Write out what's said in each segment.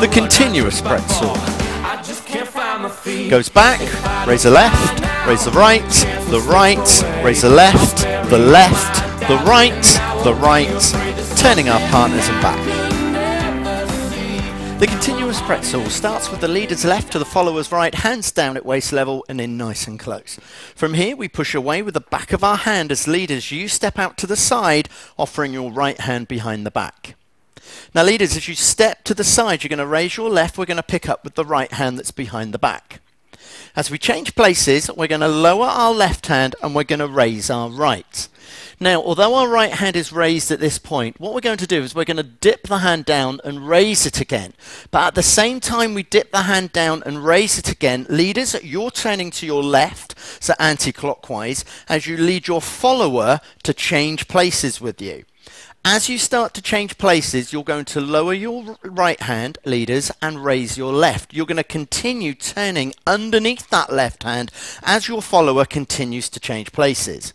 The continuous pretzel. goes back, raise the left, raise the right, the right, raise the left, the left, the right, the right, turning our partners and back. The continuous pretzel starts with the leader's left to the follower's right, hands down at waist level and in nice and close. From here we push away with the back of our hand as leaders you step out to the side, offering your right hand behind the back. Now leaders, as you step to the side, you're going to raise your left, we're going to pick up with the right hand that's behind the back. As we change places, we're going to lower our left hand and we're going to raise our right. Now, although our right hand is raised at this point, what we're going to do is we're going to dip the hand down and raise it again. But at the same time we dip the hand down and raise it again, leaders, you're turning to your left, so anti-clockwise, as you lead your follower to change places with you. As you start to change places, you're going to lower your right hand, leaders, and raise your left. You're going to continue turning underneath that left hand as your follower continues to change places.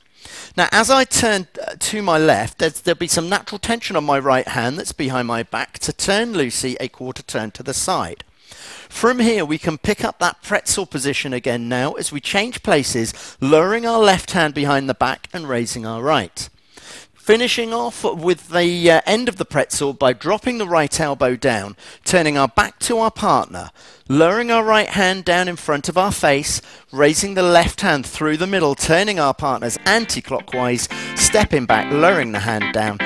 Now, as I turn uh, to my left, there'll be some natural tension on my right hand that's behind my back to turn Luci a quarter turn to the side. From here, we can pick up that pretzel position again now as we change places, lowering our left hand behind the back and raising our right. Finishing off with the uh, end of the pretzel by dropping the right elbow down, turning our back to our partner, lowering our right hand down in front of our face, raising the left hand through the middle, turning our partners anti-clockwise, stepping back, lowering the hand down,